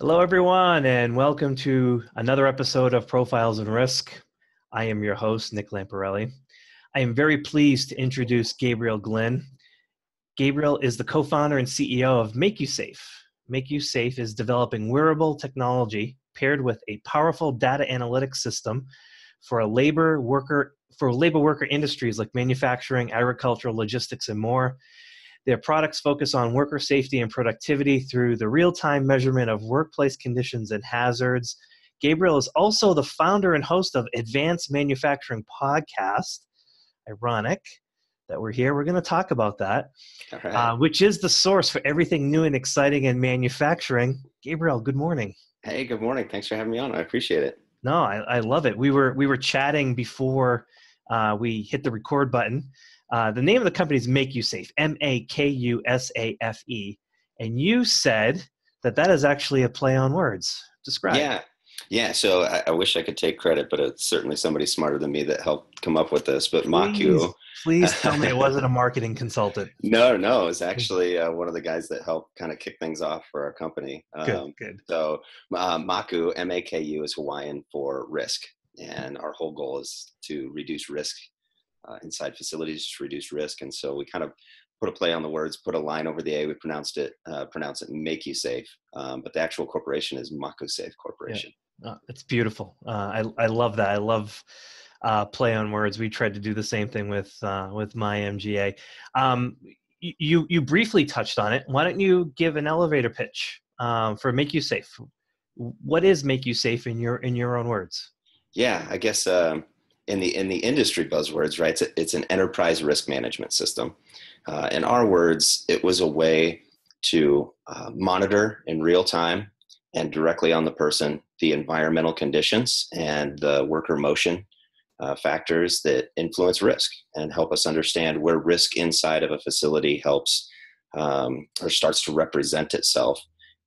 Hello, everyone, and welcome to another episode of Profiles in Risk. I am your host, Nick Lamparelli. I am very pleased to introduce Gabriel Glynn. Gabriel is the co founder and CEO of MakuSafe. Make You Safe is developing wearable technology paired with a powerful data analytics system for a labor worker for labor worker industries like manufacturing, agricultural, logistics, and more. Their products focus on worker safety and productivity through the real time measurement of workplace conditions and hazards. Gabriel is also the founder and host of Advanced Manufacturing Podcast. Ironic that we're here. We're going to talk about that, right. uh, which is the source for everything new and exciting in manufacturing. Gabriel, good morning. Hey, good morning. Thanks for having me on. I appreciate it. No, I, I love it. We were we were chatting before uh, we hit the record button, uh, the name of the company is MakuSafe, M A K U S A F E. And you said that that is actually a play on words. Describe. Yeah. Yeah, so I, I, wish I could take credit, but it's certainly somebody smarter than me that helped come up with this. But please, Maku, please tell me it wasn't a marketing consultant. No, no, it's actually uh, one of the guys that helped kind of kick things off for our company. Good, um, good. So uh, Maku, M A K U, is Hawaiian for risk, and our whole goal is to reduce risk uh, inside facilities to reduce risk. And so we kind of put a play on the words, put a line over the A. We pronounced it, uh, pronounce it MakuSafe, um, but the actual corporation is MakuSafe Corporation. Yeah. Oh, it's beautiful. Uh, I I love that. I love uh, play on words. We tried to do the same thing with uh, with my MGA. Um, you you briefly touched on it. Why don't you give an elevator pitch um, for Safe? What is MakuSafe in your in your own words? Yeah, I guess um, in the in the industry buzzwords, right? It's, a, it's an enterprise risk management system. Uh, in our words, it was a way to uh, monitor in real time and directly on the person the environmental conditions and the worker motion uh, factors that influence risk and help us understand where risk inside of a facility helps um, or starts to represent itself.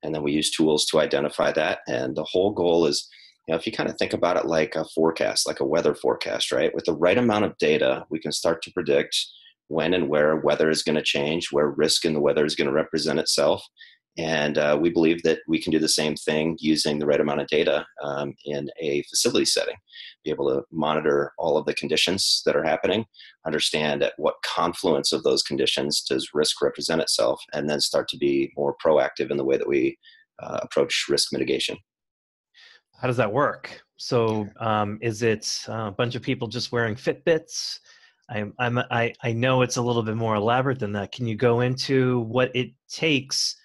And then we use tools to identify that. And the whole goal is you know, if you kind of think about it like a forecast, like a weather forecast, right? With the right amount of data, we can start to predict when and where weather is going to change, where risk in the weather is going to represent itself. And uh, we believe that we can do the same thing using the right amount of data um, in a facility setting. Be able to monitor all of the conditions that are happening, understand at what confluence of those conditions does risk represent itself, and then start to be more proactive in the way that we uh, approach risk mitigation how does that work? So um, is it uh, a bunch of people just wearing Fitbits? I'm, I'm, I, I know it's a little bit more elaborate than that. Can you go into what it takes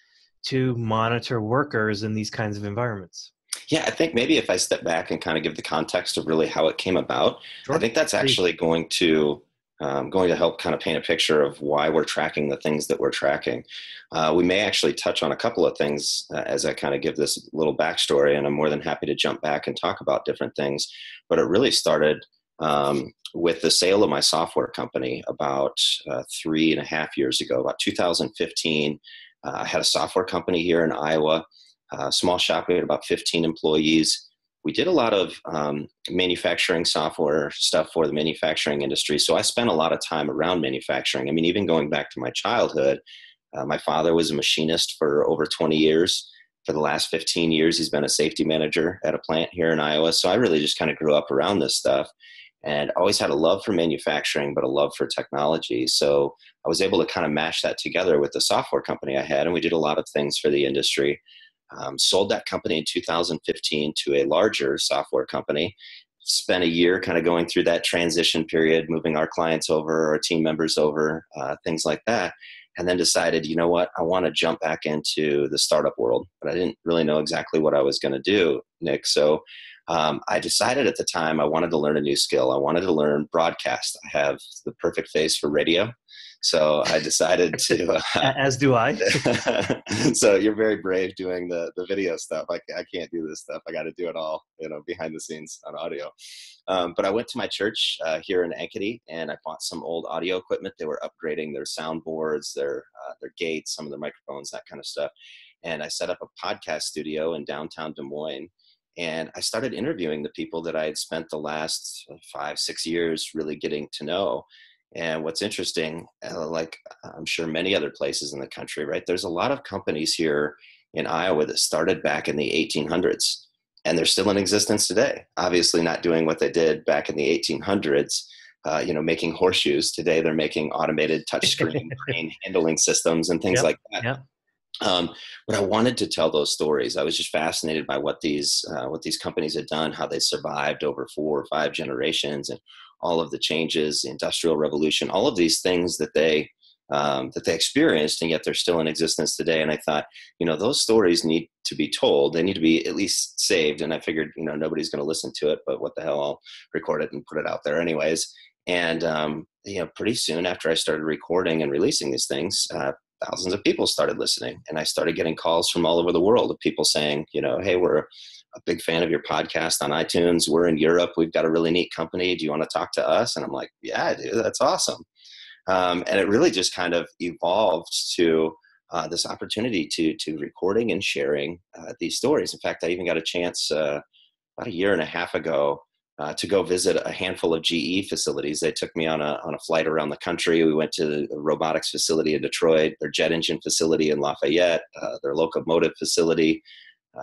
to monitor workers in these kinds of environments? Yeah, I think maybe if I step back and kind of give the context of really how it came about, sure. I think that's actually going to um, going to help kind of paint a picture of why we're tracking the things that we're tracking. Uh, we may actually touch on a couple of things uh, as I kind of give this little backstory, and I'm more than happy to jump back and talk about different things. But it really started um, with the sale of my software company about uh, three and a half years ago, about 2015. Uh, I had a software company here in Iowa, a small shop. We had about 15 employees we did a lot of um, manufacturing software stuff for the manufacturing industry. So I spent a lot of time around manufacturing. I mean, even going back to my childhood, uh, my father was a machinist for over 20 years. For the last 15 years, he's been a safety manager at a plant here in Iowa. So I really just kind of grew up around this stuff and always had a love for manufacturing, but a love for technology. So I was able to kind of mash that together with the software company I had, and we did a lot of things for the industry. Um, sold that company in 2015 to a larger software company. Spent a year kind of going through that transition period, moving our clients over, our team members over, uh, things like that. And then decided, you know what, I want to jump back into the startup world, but I didn't really know exactly what I was going to do, Nick. So um, I decided at the time I wanted to learn a new skill. I wanted to learn broadcast. I have the perfect face for radio. So I decided to. Uh, As do I. so you're very brave doing the the video stuff. I, I can't do this stuff. I got to do it all, you know, behind the scenes on audio. Um, but I went to my church uh, here in Ankeny and I bought some old audio equipment. They were upgrading their soundboards, their uh, their gates, some of their microphones, that kind of stuff. And I set up a podcast studio in downtown Des Moines and I started interviewing the people that I had spent the last five, six years really getting to know. And what's interesting, uh, like I'm sure many other places in the country, right? There's a lot of companies here in Iowa that started back in the 1800s. And they're still in existence today. Obviously, not doing what they did back in the 1800s, uh, you know, making horseshoes. Today, they're making automated touchscreen crane handling systems and things yep, like that. Yep. Um, but I wanted to tell those stories. I was just fascinated by what these uh, what these companies had done, how they survived over four or five generations, and all of the changes, the industrial revolution, all of these things that they um, that they experienced, and yet they're still in existence today. And I thought, you know, those stories need to be told. They need to be at least saved. And I figured, you know, nobody's going to listen to it, but what the hell, I'll record it and put it out there anyways. And um, you know, pretty soon after I started recording and releasing these things, uh, thousands of people started listening, and I started getting calls from all over the world of people saying, you know, hey, we're a big fan of your podcast on iTunes. We're in Europe. We've got a really neat company. Do you want to talk to us? And I'm like, yeah, dude, that's awesome. Um, and it really just kind of evolved to uh, this opportunity to to recording and sharing uh, these stories. In fact, I even got a chance uh, about a year and a half ago uh, to go visit a handful of GE facilities. They took me on a on a flight around the country. We went to the robotics facility in Detroit, their jet engine facility in Lafayette, uh, their locomotive facility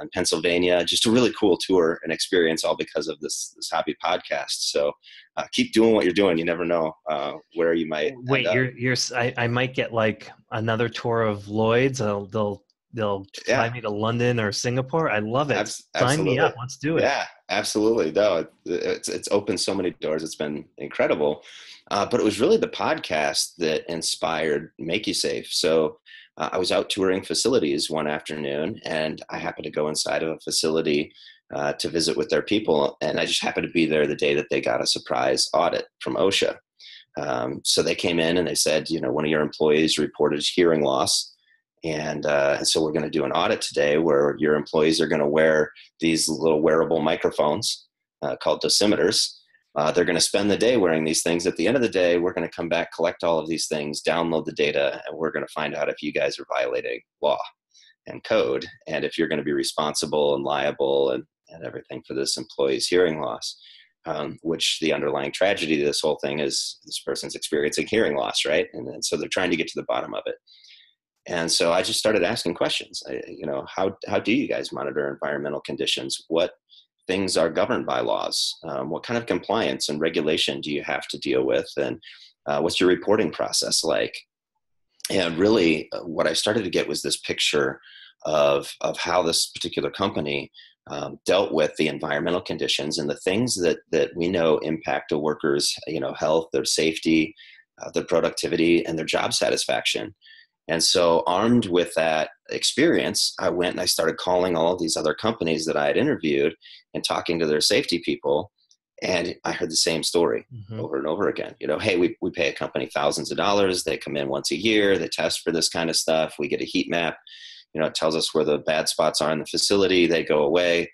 in Pennsylvania. Just a really cool tour and experience, all because of this this hobby podcast. So uh, keep doing what you're doing. You never know uh, where you might. Wait, you're you're. I, I might get like another tour of Lloyd's. They'll they'll they'll yeah. fly me to London or Singapore. I love it. Abs- Sign me up. Let's do it. Yeah, absolutely. No, it's it's opened so many doors. It's been incredible. Uh, but it was really the podcast that inspired MakuSafe. So uh, I was out touring facilities one afternoon, and I happened to go inside of a facility uh, to visit with their people, and I just happened to be there the day that they got a surprise audit from OSHA. Um, so they came in and they said, you know, one of your employees reported hearing loss. And, uh, so we're going to do an audit today where your employees are going to wear these little wearable microphones uh, called dosimeters uh, they're going to spend the day wearing these things. At the end of the day, we're going to come back, collect all of these things, download the data, and we're going to find out if you guys are violating law and code and if you're going to be responsible and liable and, and everything for this employee's hearing loss. Um, which the underlying tragedy of this whole thing is this person's experiencing hearing loss, right? And, and so they're trying to get to the bottom of it. And so I just started asking questions. I, you know, how how do you guys monitor environmental conditions? What things are governed by laws? Um, what kind of compliance and regulation do you have to deal with? And uh, what's your reporting process like? And really, uh, what I started to get was this picture of, of how this particular company um, dealt with the environmental conditions and the things that, that we know impact a worker's you know, health, their safety, uh, their productivity, and their job satisfaction. And so, armed with that experience, I went and I started calling all of these other companies that I had interviewed and talking to their safety people. And I heard the same story mm-hmm. over and over again. You know, hey, we, we pay a company thousands of dollars. They come in once a year. They test for this kind of stuff. We get a heat map. You know, it tells us where the bad spots are in the facility. They go away.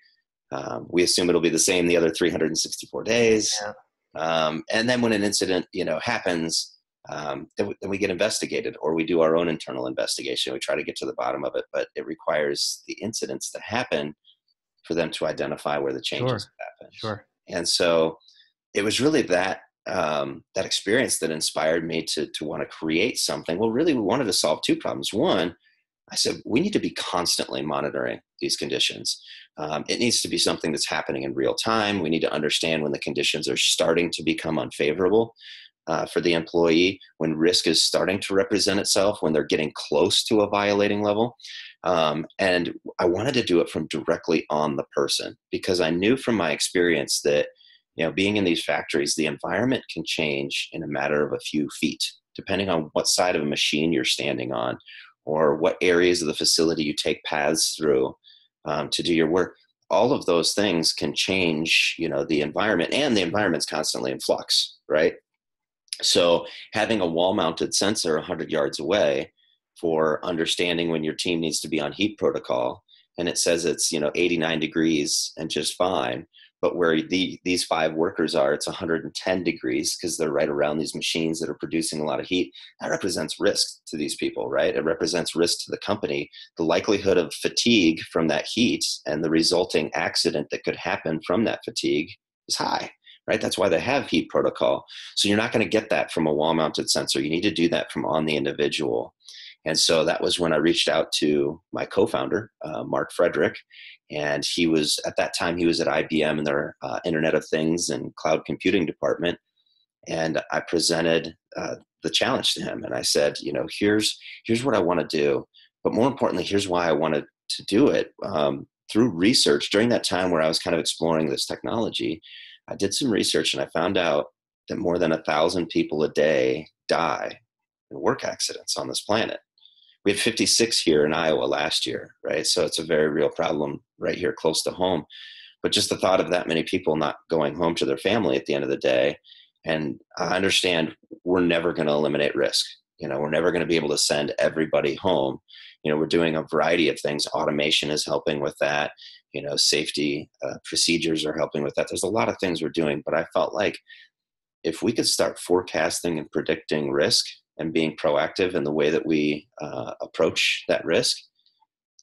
Um, we assume it'll be the same the other 364 days. Yeah. Um, and then when an incident, you know, happens, um, then, we, get investigated or we do our own internal investigation. We try to get to the bottom of it, but it requires the incidents to happen for them to identify where the changes sure. happen. Sure. And so it was really that um, that experience that inspired me to to want to create something. Well, really, we wanted to solve two problems. One, I said we need to be constantly monitoring these conditions. Um, it needs to be something that's happening in real time. We need to understand when the conditions are starting to become unfavorable uh, for the employee, when risk is starting to represent itself, when they're getting close to a violating level. Um, and I wanted to do it from directly on the person because I knew from my experience that, you know, being in these factories, the environment can change in a matter of a few feet, depending on what side of a machine you're standing on or what areas of the facility you take paths through um, to do your work all of those things can change you know the environment and the environment's constantly in flux right so having a wall mounted sensor 100 yards away for understanding when your team needs to be on heat protocol and it says it's you know 89 degrees and just fine but where the, these five workers are it's 110 degrees because they're right around these machines that are producing a lot of heat. That represents risk to these people right? It represents risk to the company. The likelihood of fatigue from that heat and the resulting accident that could happen from that fatigue is high right? That's why they have heat protocol. So you're not going to get that from a wall mounted sensor. You need to do that from on the individual. And so that was when I reached out to my co-founder, uh, Mark Frederick, and he was at that time he was at IBM in their uh, Internet of Things and cloud computing department. And I presented uh, the challenge to him, and I said, you know, here's here's what I want to do, but more importantly, here's why I wanted to do it. Um, through research during that time where I was kind of exploring this technology, I did some research and I found out that more than a thousand people a day die in work accidents on this planet. We had 56 here in Iowa last year, right? So it's a very real problem right here close to home. But just the thought of that many people not going home to their family at the end of the day, and I understand we're never going to eliminate risk. You know, we're never going to be able to send everybody home. You know, we're doing a variety of things. Automation is helping with that. You know, safety uh, procedures are helping with that. There's a lot of things we're doing, but I felt like if we could start forecasting and predicting risk and being proactive in the way that we uh, approach that risk,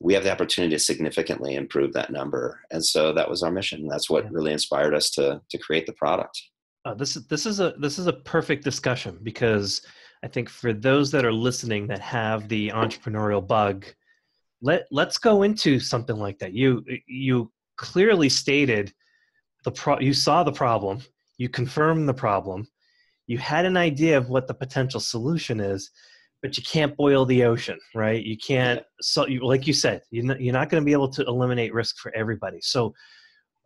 we have the opportunity to significantly improve that number. And so that was our mission. That's what really inspired us to to create the product. Uh, this is this is a this is a perfect discussion because I think for those that are listening that have the entrepreneurial bug, let let's go into something like that. You you clearly stated the pro you saw the problem you confirmed the problem you had an idea of what the potential solution is but you can't boil the ocean right? You can't so you, like you said you're not, you're not going to be able to eliminate risk for everybody. So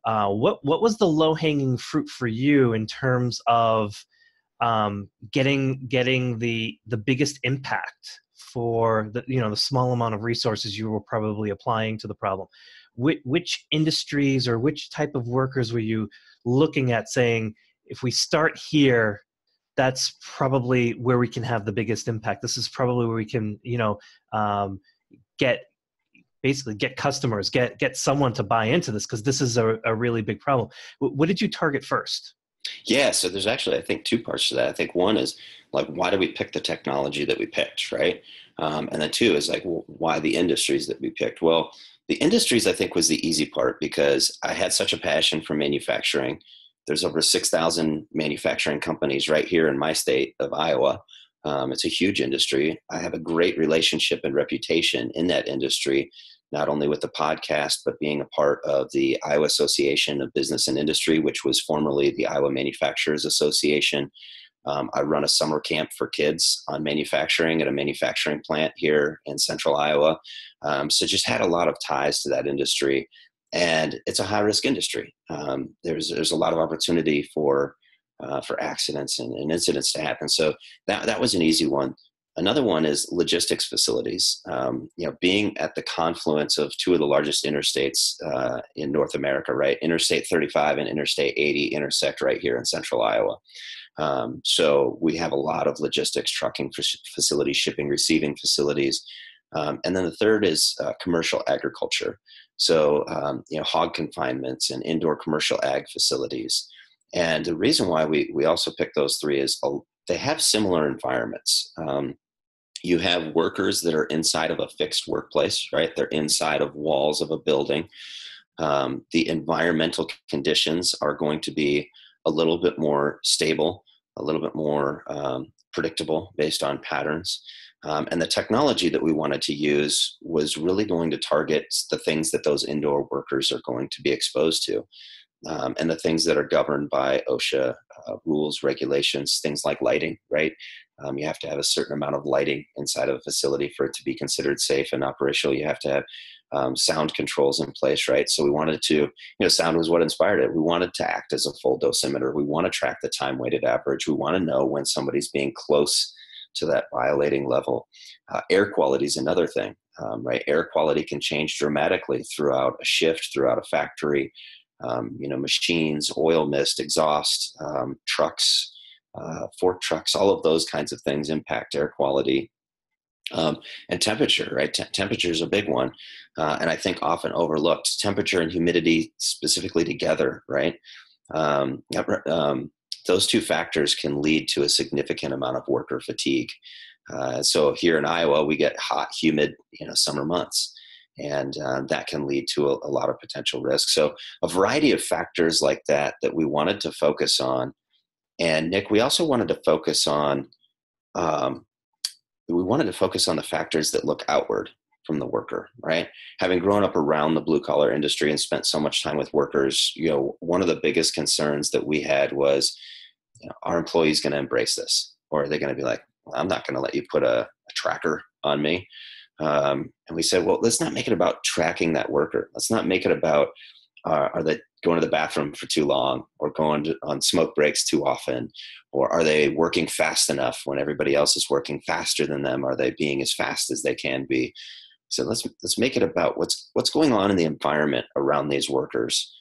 uh, what what was the low hanging fruit for you in terms of um, getting getting the the biggest impact for the you know the small amount of resources you were probably applying to the problem. Which, which industries or which type of workers were you looking at saying if we start here that's probably where we can have the biggest impact. This is probably where we can you know um, get basically get customers get get someone to buy into this because this is a, a really big problem. What did you target first yeah so there's actually i think two parts to that. I think one is like why do we pick the technology that we picked right? Um, and then two is like well, why the industries that we picked? Well the industries i think was the easy part because i had such a passion for manufacturing. There's over 6000 manufacturing companies right here in my state of iowa. Um, it's a huge industry. I have a great relationship and reputation in that industry not only with the podcast but being a part of the iowa association of business and industry which was formerly the iowa manufacturers association um, I run a summer camp for kids on manufacturing at a manufacturing plant here in central Iowa. Um, so just had a lot of ties to that industry. And it's a high risk industry. Um, there's, there's a lot of opportunity for, uh, for accidents and, and, incidents to happen. So that, that was an easy one. Another one is logistics facilities. Um, you know, being at the confluence of two of the largest interstates uh, in North America, right? Interstate 35 and Interstate 80 intersect right here in central Iowa. Um, so we have a lot of logistics, trucking facilities, shipping, receiving facilities. Um, and then the third is uh, commercial agriculture. So, um, you know, hog confinements and indoor commercial ag facilities. And the reason why we, we also pick those three is uh, they have similar environments. Um, you have workers that are inside of a fixed workplace, right? They're inside of walls of a building. Um, the environmental conditions are going to be a little bit more stable, a little bit more um, predictable based on patterns. Um, and the technology that we wanted to use was really going to target the things that those indoor workers are going to be exposed to. Um, and the things that are governed by OSHA uh, rules, regulations, things like lighting, right? Um, you have to have a certain amount of lighting inside of a facility for it to be considered safe and operational. You have to have um, sound controls in place, right? So we wanted to, you know, sound was what inspired it. We wanted to act as a full dosimeter. We want to track the time weighted average. We want to know when somebody's being close to that violating level. Uh, air quality is another thing, um, right? Air quality can change dramatically throughout a shift, throughout a factory. Um, you know, machines, oil mist, exhaust, um, trucks, uh, fork trucks, all of those kinds of things impact air quality um, and temperature, right? T- temperature is a big one, uh, and I think often overlooked. Temperature and humidity specifically together, right? Um, um, those two factors can lead to a significant amount of worker fatigue. Uh, so here in Iowa, we get hot, humid, you know, summer months, and uh, that can lead to a, a lot of potential risk. So a variety of factors like that that we wanted to focus on. And Nick, we also wanted to focus on um, we wanted to focus on the factors that look outward from the worker, right? Having grown up around the blue collar industry and spent so much time with workers, you know, one of the biggest concerns that we had was, you know, are employees going to embrace this, or are they going to be like, well, I'm not going to let you put a, a tracker on me? Um, and we said, well, let's not make it about tracking that worker. Let's not make it about uh, are they going to the bathroom for too long or going to, on smoke breaks too often? Or are they working fast enough when everybody else is working faster than them? Are they being as fast as they can be? So let's let's make it about what's what's going on in the environment around these workers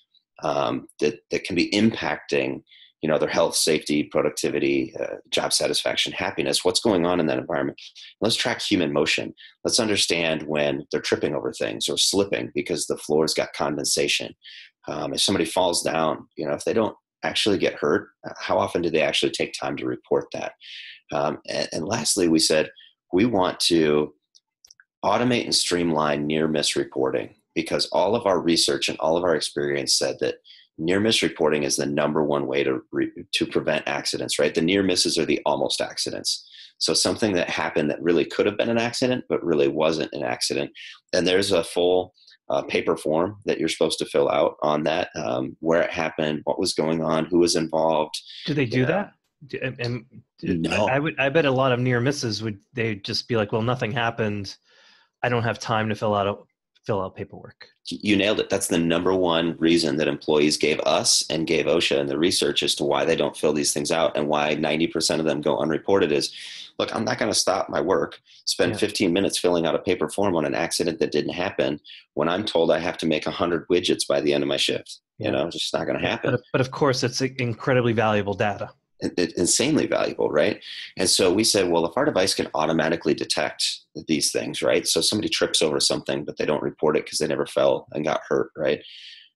um, that that can be impacting you know their health safety productivity uh, job satisfaction happiness what's going on in that environment. Let's track human motion. Let's understand when they're tripping over things or slipping because the floor's got condensation. Um, if somebody falls down you know if they don't actually get hurt uh, how often do they actually take time to report that? Um, and, and lastly we said we want to automate and streamline near miss reporting because all of our research and all of our experience said that near miss reporting is the number one way to re- to prevent accidents right? The near misses are the almost accidents. So something that happened that really could have been an accident but really wasn't an accident. And there's a full uh, paper form that you're supposed to fill out on that um, where it happened what was going on who was involved. Do they do that? And, no. I, I would i bet a lot of near misses would they just be like well nothing happened. I don't have time to fill out a fill out paperwork. You nailed it. That's the number one reason that employees gave us and gave OSHA and the research as to why they don't fill these things out and why 90% of them go unreported is look, I'm not going to stop my work, spend yeah. 15 minutes filling out a paper form on an accident that didn't happen when I'm told I have to make 100 widgets by the end of my shift. You know, it's just not going to happen. But, but of course, it's incredibly valuable data insanely valuable, right? And so we said, well, if our device can automatically detect these things, right? So somebody trips over something, but they don't report it because they never fell and got hurt, right?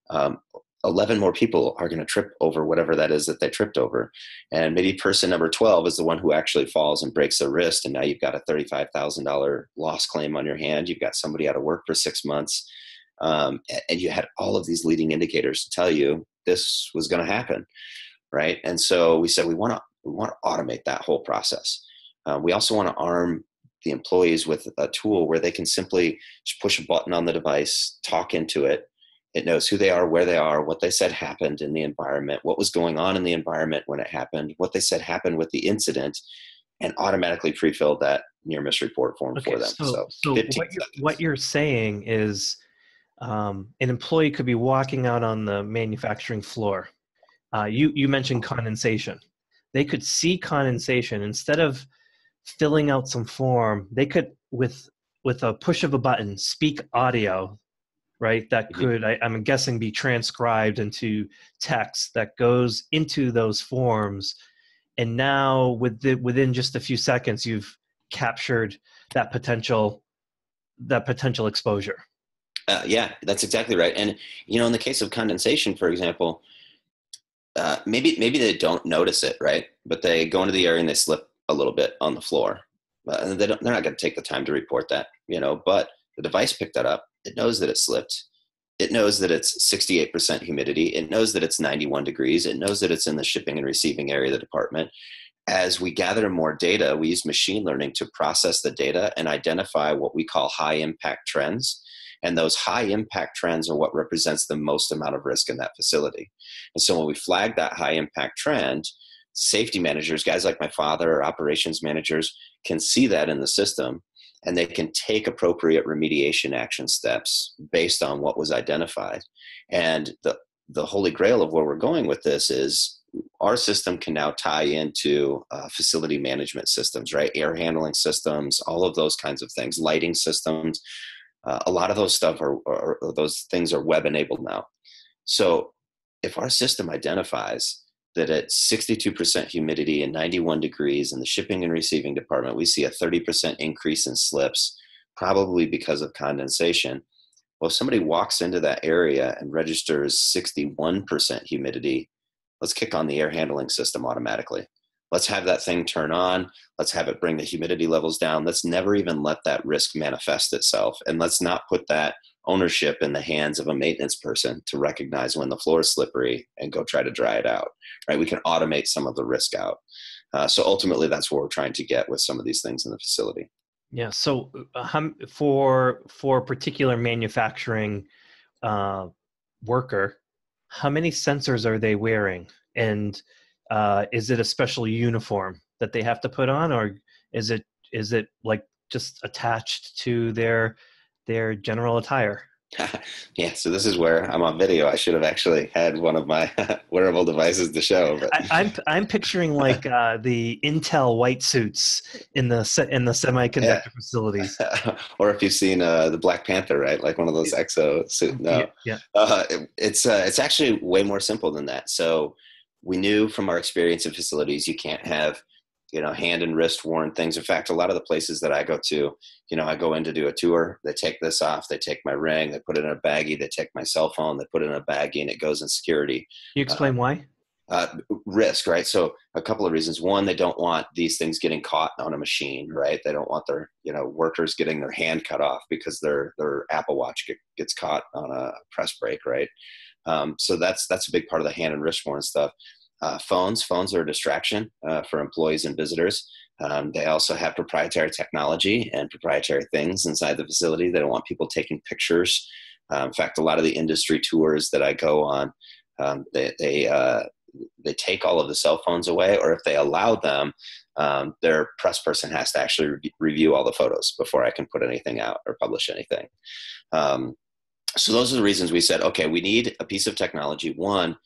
Um, 11 more people are going to trip over whatever that is that they tripped over. And maybe person number 12 is the one who actually falls and breaks their wrist. And now you've got a $35,000 loss claim on your hand. You've got somebody out of work for six months. Um, and you had all of these leading indicators to tell you this was going to happen right? And so we said we want to we want to automate that whole process. Uh, we also want to arm the employees with a tool where they can simply just push a button on the device, talk into it. It knows who they are, where they are, what they said happened in the environment, what was going on in the environment when it happened, what they said happened with the incident, and automatically pre-fill that near miss report form okay, for them. So, so, so what, you're, what, you're, saying is um, an employee could be walking out on the manufacturing floor uh, you you mentioned condensation. They could see condensation instead of filling out some form. They could with with a push of a button speak audio, right? That mm-hmm. could I, I'm guessing be transcribed into text that goes into those forms. And now with the, within just a few seconds, you've captured that potential that potential exposure. Uh, yeah, that's exactly right. And you know, in the case of condensation, for example, uh, maybe maybe they don't notice it, right? But they go into the area and they slip a little bit on the floor. Uh, they don't, they're not going to take the time to report that, you know. But the device picked that up. It knows that it slipped. It knows that it's 68% humidity. It knows that it's 91 degrees. It knows that it's in the shipping and receiving area of the department. As we gather more data, we use machine learning to process the data and identify what we call high impact trends and those high impact trends are what represents the most amount of risk in that facility. And so when we flag that high impact trend, safety managers, guys like my father or operations managers, can see that in the system and they can take appropriate remediation action steps based on what was identified. And the the holy grail of where we're going with this is our system can now tie into uh, facility management systems, right? Air handling systems, all of those kinds of things, lighting systems, uh, a lot of those stuff are, are, those things are web enabled now. So if our system identifies that at 62% humidity and 91 degrees in the shipping and receiving department, we see a 30% increase in slips, probably because of condensation. Well, if somebody walks into that area and registers 61% humidity, let's kick on the air handling system automatically. Let's have that thing turn on. Let's have it bring the humidity levels down. Let's never even let that risk manifest itself. And let's not put that ownership in the hands of a maintenance person to recognize when the floor is slippery and go try to dry it out. Right? We can automate some of the risk out. Uh, so ultimately, that's what we're trying to get with some of these things in the facility. Yeah. So uh, for for particular manufacturing uh, worker, how many sensors are they wearing, and uh, is it a special uniform that they have to put on, or is it is it like just attached to their their general attire? yeah, so this is where I'm on video. I should have actually had one of my wearable devices to show. But I, am I'm, I'm picturing like uh, the Intel white suits in the in the semiconductor yeah. facilities. or if you've seen uh, the Black Panther, right? Like one of those exo suits. No, yeah, uh, it, it's uh, it's actually way more simple than that. So we knew from our experience in facilities, you can't have you know, hand and wrist worn things. In fact, a lot of the places that I go to, you know, I go in to do a tour, they take this off, they take my ring, they put it in a baggie, they take my cell phone, they put it in a baggie, and it goes in security. You explain uh, why? Uh, risk, right? So a couple of reasons. One, they don't want these things getting caught on a machine, right? They don't want their, you know, workers getting their hand cut off because their their Apple Watch get, gets caught on a press brake, right? Um, so that's that's a big part of the hand and wrist worn stuff. Uh, phones, phones are a distraction uh, for employees and visitors. Um, they also have proprietary technology and proprietary things inside the facility. They don't want people taking pictures. Uh, in fact, a lot of the industry tours that I go on, um, they they, uh, they take all of the cell phones away, or if they allow them, um, their press person has to actually re- review all the photos before I can put anything out or publish anything. Um, so those are the reasons we said, okay, we need a piece of technology. One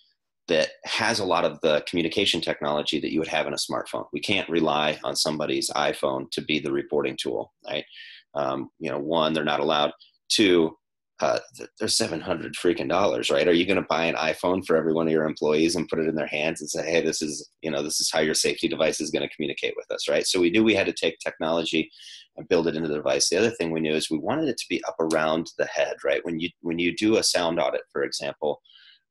that has a lot of the communication technology that you would have in a smartphone. We can't rely on somebody's iPhone to be the reporting tool, right? Um, you know, one, they're not allowed. Two, uh, they're seven hundred freaking dollars, right? Are you going to buy an iPhone for every one of your employees and put it in their hands and say, "Hey, this is you know this is how your safety device is going to communicate with us," right? So we knew we had to take technology and build it into the device. The other thing we knew is we wanted it to be up around the head, right? When you when you do a sound audit, for example,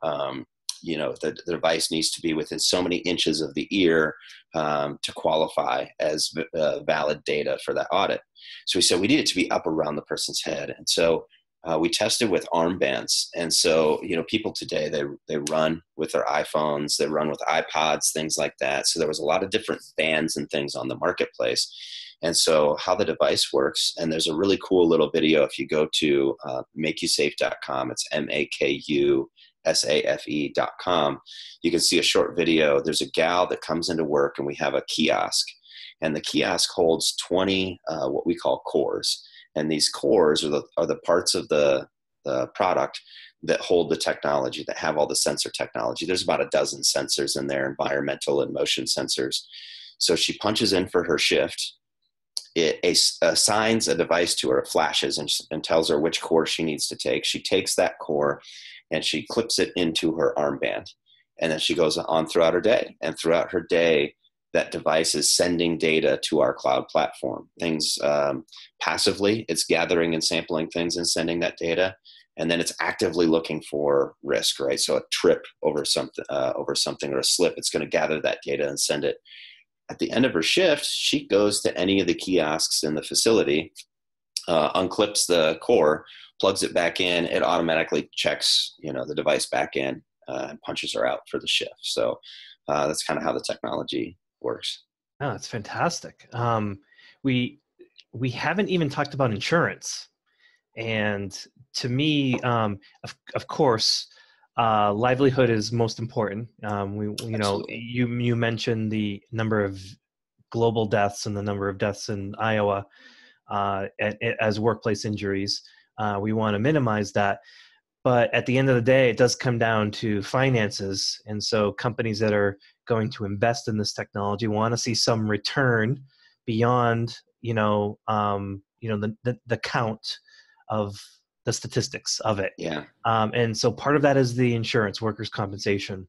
um, you know the, the, device needs to be within so many inches of the ear um, to qualify as uh, valid data for that audit. So we said we need it to be up around the person's head. And so uh, we tested with armbands. And so you know people today they, they run with their iphones they run with ipods things like that. So there was a lot of different bands and things on the marketplace. And so how the device works and there's a really cool little video if you go to uh, it's m-a-k-u safe.com, you can see a short video. There's a gal that comes into work, and we have a kiosk. And the kiosk holds 20 uh, what we call cores. And these cores are the, are the parts of the, the product that hold the technology, that have all the sensor technology. There's about a dozen sensors in there, environmental and motion sensors. So she punches in for her shift. It assigns a device to her, it flashes and, and tells her which core she needs to take. She takes that core and she clips it into her armband. And then she goes on throughout her day. And throughout her day, that device is sending data to our cloud platform. Things um, passively, it's gathering and sampling things and sending that data. And then it's actively looking for risk, right? So a trip over something, uh, over something or a slip, it's going to gather that data and send it. At the end of her shift, she goes to any of the kiosks in the facility, uh, unclips the core, plugs it back in, it automatically checks, you know, the device back in uh, and punches her out for the shift. So uh, that's kind of how the technology works. Oh, that's fantastic. Um, we we haven't even talked about insurance, and to me, um, of of course, uh, livelihood is most important. Um, we you know you you mentioned the number of global deaths and the number of deaths in Iowa uh, as workplace injuries. Uh, we want to minimize that. But at the end of the day, it does come down to finances. And so companies that are going to invest in this technology want to see some return beyond, you know, um, you know, the, the, the count of the statistics of it. Yeah. Um, and so part of that is the insurance, workers' compensation.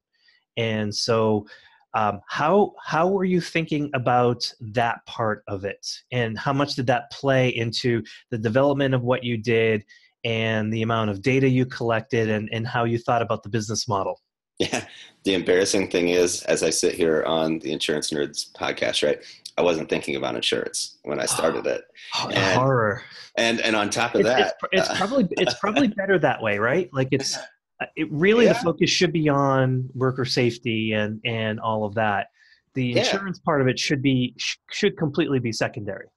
And so um, how how were you thinking about that part of it, and how much did that play into the development of what you did, and the amount of data you collected, and and how you thought about the business model? Yeah, the embarrassing thing is, as I sit here on the Insurance Nerds podcast, right? I wasn't thinking about insurance when I started it. Oh, and, horror. And and on top of that, it's, it's uh, probably it's probably better that way, right? Like it's Uh, it really yeah. the focus should be on worker safety and and all of that the Yeah. insurance part of it should be should completely be secondary.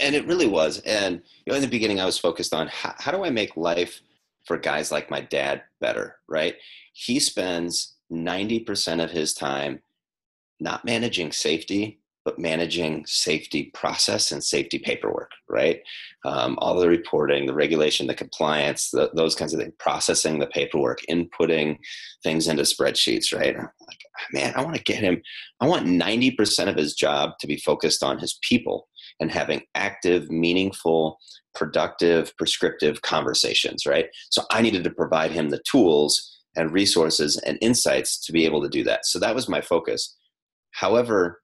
and it really was and you know in the beginning i was focused on how, how do i make life for guys like my dad better right he spends 90% of his time not managing safety but managing safety process and safety paperwork right um, all the reporting the regulation the compliance the, those kinds of things processing the paperwork inputting things into spreadsheets right like man i want to get him i want 90% of his job to be focused on his people and having active, meaningful, productive, prescriptive conversations, right? So I needed to provide him the tools and resources and insights to be able to do that. So that was my focus. However,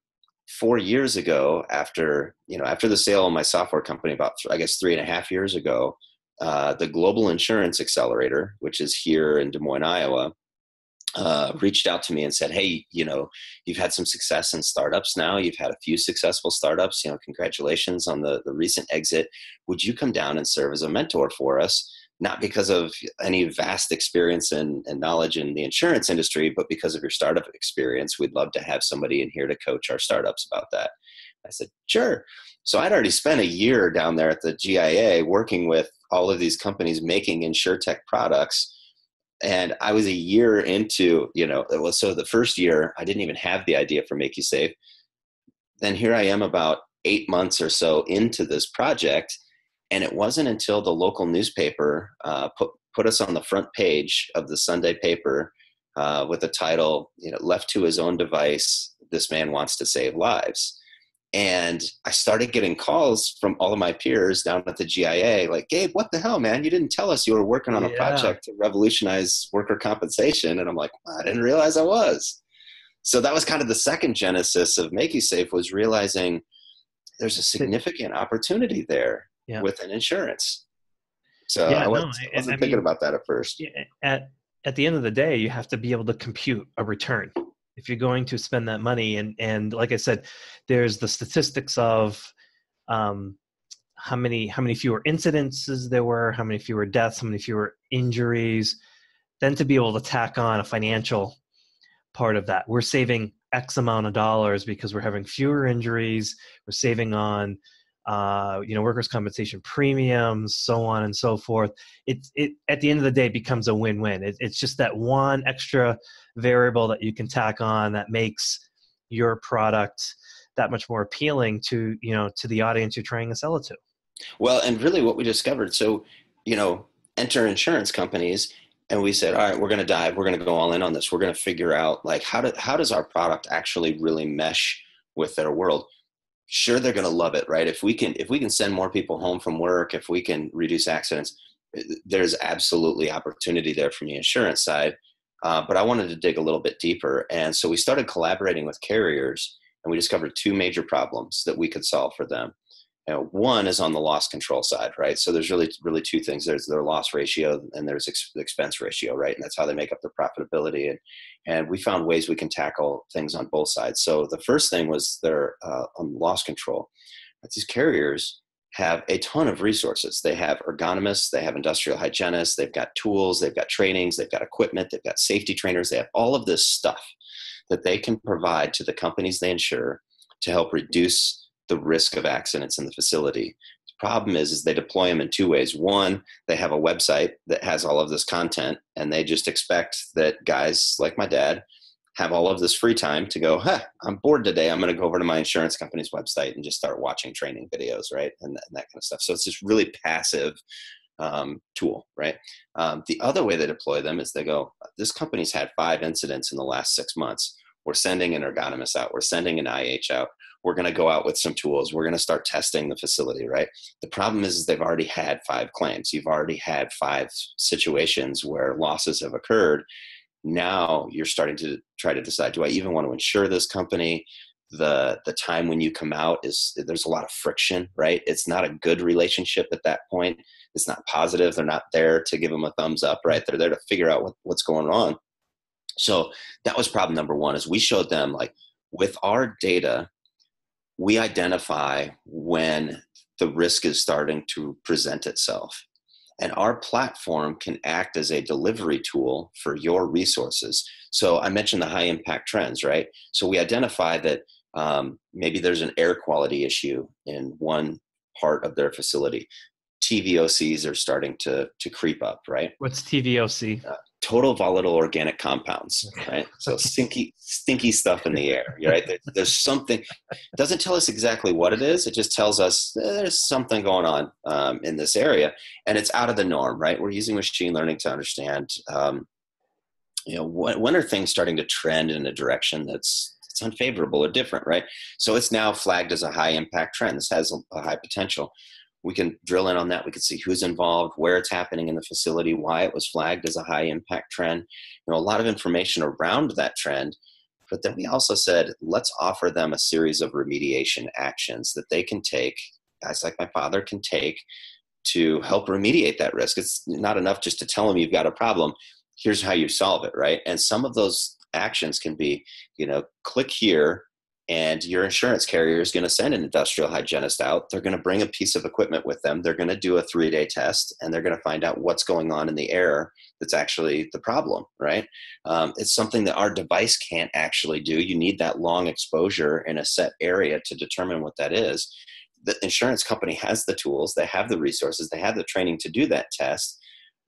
four years ago, after you know, after the sale of my software company, about I guess three and a half years ago, uh, the Global Insurance Accelerator, which is here in Des Moines, Iowa, uh, reached out to me and said, "Hey, you know, you've had some success in startups now. You've had a few successful startups. You know, congratulations on the the recent exit. Would you come down and serve as a mentor for us? Not because of any vast experience and, and knowledge in the insurance industry, but because of your startup experience. We'd love to have somebody in here to coach our startups about that." I said, "Sure." So I'd already spent a year down there at the GIA working with all of these companies making insurtech products and I was a year into, you know, it was so the first year I didn't even have the idea for MakuSafe. Then here I am about eight months or so into this project, and it wasn't until the local newspaper uh, put put us on the front page of the Sunday paper uh, with the title, you know, "Left to His Own Device, This Man Wants to Save Lives." And I started getting calls from all of my peers down at the GIA, like, Gabe, what the hell, man? You didn't tell us you were working on a Yeah. project to revolutionize worker compensation. And I'm like, I didn't realize I was. So that was kind of the second genesis of MakuSafe was realizing there's a significant opportunity there Yeah. with an insurance. So Yeah, I wasn't, I- wasn't I thinking mean- about that at first. At at the end of the day, you have to be able to compute a return if you're going to spend that money. And and like I said, there's the statistics of um, how many how many fewer incidences there were, how many fewer deaths, how many fewer injuries. Then to be able to tack on a financial part of that, we're saving X amount of dollars because we're having fewer injuries. We're saving on uh, you know workers' compensation premiums, so on and so forth it it at the end of the day becomes a win-win. It, it's just that one extra variable that you can tack on that makes your product that much more appealing to you know to the audience you're trying to sell it to. Well, and really what we discovered, so, you know, enter insurance companies and we said, all right, we're going to dive, we're going to go all in on this. We're going to figure out like how do, how does our product actually really mesh with their world? Sure, they're going to love it, right? If we can, if we can send more people home from work, if we can reduce accidents, eh, there's absolutely opportunity there from the insurance side. Uh, but I wanted to dig a little bit deeper. And so we started collaborating with carriers and we discovered two major problems that we could solve for them. You know, one is on the loss control side, right? So there's really, really two things. There's their loss ratio and there's ex- expense ratio, right? And that's how they make up their profitability. And and we found ways we can tackle things on both sides. So the first thing was their uh, on loss control. But these carriers have a ton of resources. They have ergonomists, they have industrial hygienists, they've got tools, they've got trainings, they've got equipment, they've got safety trainers. They have all of this stuff that they can provide to the companies they insure to help reduce the risk of accidents in the facility. Problem is, is they deploy them in two ways. One, they have a website that has all of this content, and they just expect that guys like my dad have all of this free time to go, huh, I'm bored today. I'm going to go over to my insurance company's website and just start watching training videos, right? And, th- and that kind of stuff. So it's this really passive um, tool, right? Um, the other way they deploy them is they go, this company's had five incidents in the last six months. We're sending an ergonomist out. We're sending an IH out. We're going to go out with some tools. We're going to start testing the facility, right? The problem is, is they've already had five claims. You've already had five situations where losses have occurred. Now you're starting to try to decide: Do I even want to insure this company? The the time when you come out is there's a lot of friction, right? It's not a good relationship at that point. It's not positive. They're not there to give them a thumbs up, right? They're there to figure out what, what's going on. So that was problem number one is we showed them like with our data, we identify when the risk is starting to present itself. And our platform can act as a delivery tool for your resources. So I mentioned the high impact trends, right? So we identify that um, maybe there's an air quality issue in one part of their facility. TVOCs are starting to to creep up, right? What's TVOC? Uh, total volatile organic compounds, right? So stinky, stinky stuff in the air, right? There, there's something. It doesn't tell us exactly what it is. It just tells us there's something going on um, in this area, and it's out of the norm, right? We're using machine learning to understand. Um, you know, when, when are things starting to trend in a direction that's it's unfavorable or different, right? So it's now flagged as a high impact trend. This has a, a high potential. We can drill in on that. We can see who's involved, where it's happening in the facility, why it was flagged as a high impact trend. You know, a lot of information around that trend. But then we also said, let's offer them a series of remediation actions that they can take, guys like my father can take to help remediate that risk. It's not enough just to tell them you've got a problem. Here's how you solve it, right? And some of those actions can be, you know, click here and your insurance carrier is going to send an industrial hygienist out. They're going to bring a piece of equipment with them. They're going to do a three day test and they're going to find out what's going on in the air that's actually the problem, right? Um, it's something that our device can't actually do. You need that long exposure in a set area to determine what that is. The insurance company has the tools, they have the resources, they have the training to do that test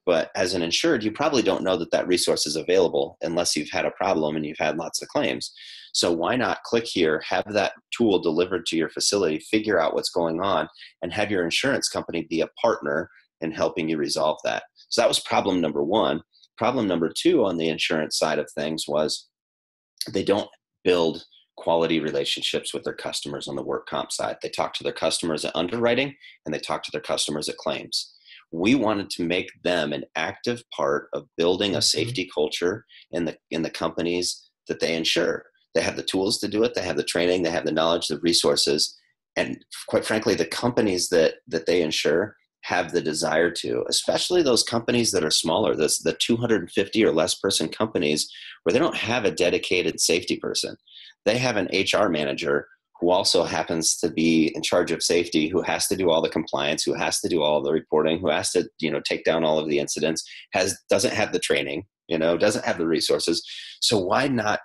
but as an insured, you probably don't know that that resource is available unless you've had a problem and you've had lots of claims. So why not click here, have that tool delivered to your facility, figure out what's going on, and have your insurance company be a partner in helping you resolve that. So that was problem number one. Problem number two on the insurance side of things was they don't build quality relationships with their customers on the work comp side. They talk to their customers at underwriting and they talk to their customers at claims we wanted to make them an active part of building a mm-hmm. safety culture in the in the companies that they insure they have the tools to do it. They have the training. They have the knowledge the resources. And quite frankly the companies that that they insure have the desire to especially those companies that are smaller this the 250 or less person companies where they don't have a dedicated safety person. They have an hr manager who also happens to be in charge of safety, who has to do all the compliance, who has to do all the reporting, who has to, you know, take down all of the incidents, has doesn't have the training, you know, doesn't have the resources. So why not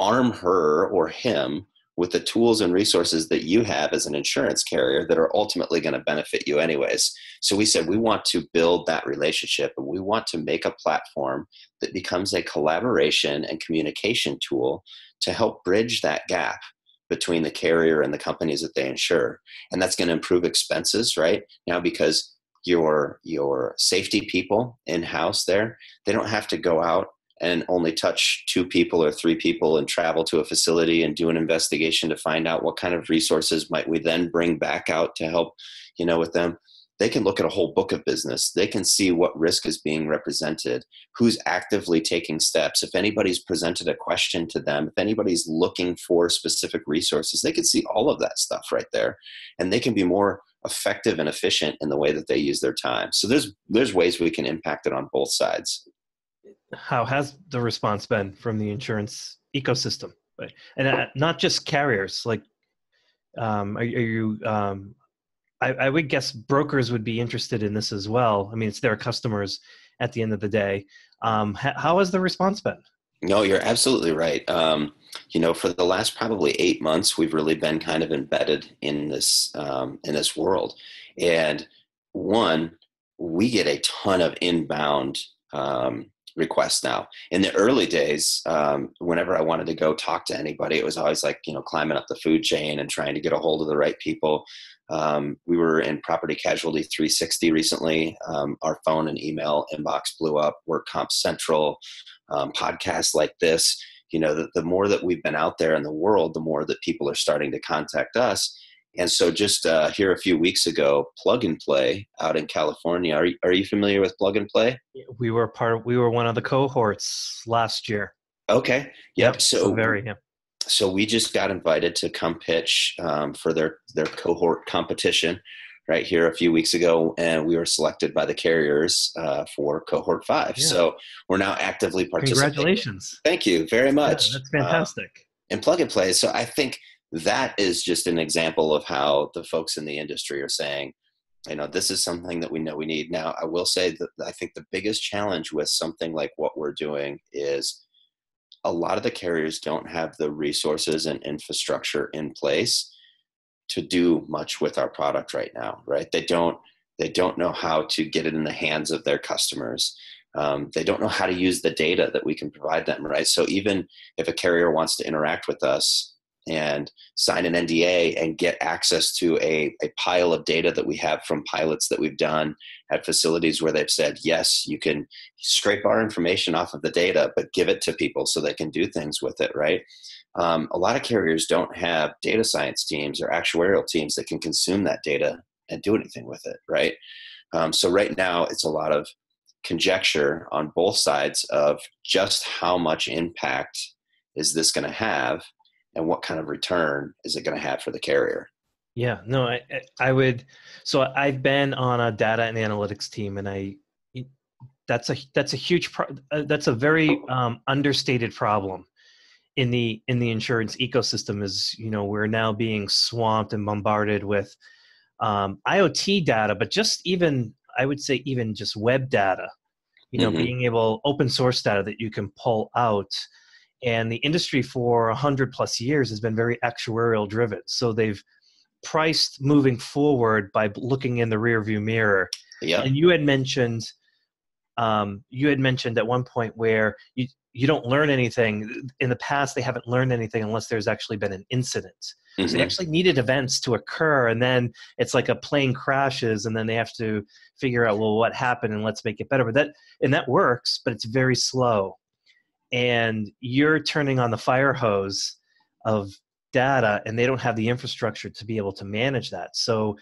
arm her or him with the tools and resources that you have as an insurance carrier that are ultimately going to benefit you anyways. So we said we want to build that relationship and we want to make a platform that becomes a collaboration and communication tool to help bridge that gap between the carrier and the companies that they insure and that's going to improve expenses right now because your your safety people in house there they don't have to go out and only touch two people or three people and travel to a facility and do an investigation to find out what kind of resources might we then bring back out to help you know with them they can look at a whole book of business. They can see what risk is being represented, who's actively taking steps. If anybody's presented a question to them, if anybody's looking for specific resources, they can see all of that stuff right there. And they can be more effective and efficient in the way that they use their time. So there's there's ways we can impact it on both sides. How has the response been from the insurance ecosystem? And uh, not just carriers, like um, are, are, you um, I, I, would guess brokers would be interested in this as well. I mean, it's their customers at the end of the day. Um, how has the response been? No, you're absolutely right. Um, you know, for the last probably eight months, we've really been kind of embedded in this um, in this world. And one, we get a ton of inbound requests now. In the early days, um, whenever I wanted to go talk to anybody, it was always like you know climbing up the food chain and trying to get a hold of the right people. Um, we were in Property Casualty 360 recently. Um, our phone and email inbox blew up. Work Comp Central, um, podcasts like this. You know, the, the, more that we've been out there in the world, the more that people are starting to contact us. And so, just uh, here a few weeks ago, Plug and Play out in California. Are you, are you familiar with Plug and Play? We were part. Of, we were one of the cohorts last year. Okay. Yep. yep. So very. Yep so we just got invited to come pitch um, for their their cohort competition right here a few weeks ago, and we were selected by the carriers uh, for cohort five. Yeah. So we're now actively participating. Congratulations! Thank you very much. Yeah, that's fantastic. Uh, and plug and play. So I think that is just an example of how the folks in the industry are saying, you know this is something that we know we need. Now i will say that i think the biggest challenge with something like what we're doing is a lot of the carriers don't have the resources and infrastructure in place to do much with our product right now right? They don't they don't know how to get it in the hands of their customers. Um, they don't know how to use the data that we can provide them right? So even if a carrier wants to interact with us and sign an NDA and get access to a, a pile of data that we have from pilots that we've done at facilities where they've said, yes, you can scrape our information off of the data, but give it to people so they can do things with it, right? Um, a lot of carriers don't have data science teams or actuarial teams that can consume that data and do anything with it, right? Um, so right now, it's a lot of conjecture on both sides of just how much impact is this going to have and what kind of return is it going to have for the carrier yeah no i i would so i've been on a data and analytics team and i that's a that's a huge pro, uh, that's a very um, understated problem in the in the insurance ecosystem is you know we're now being swamped and bombarded with um, iot data but just even i would say even just web data you know mm-hmm. being able open source data that you can pull out and the industry for 100 plus years has been very actuarial driven. So they've priced moving forward by looking in the rearview mirror. Yeah. And you had mentioned um, you had mentioned at one point where you you don't learn anything. In the past they haven't learned anything unless there's actually been an incident. Mm-hmm. so they actually needed events to occur and then it's like a plane crashes and then they have to figure out well what happened and let's make it better. But that and that works but it's very slow and you're turning on the fire hose of data and they don't have the infrastructure to be able to manage that so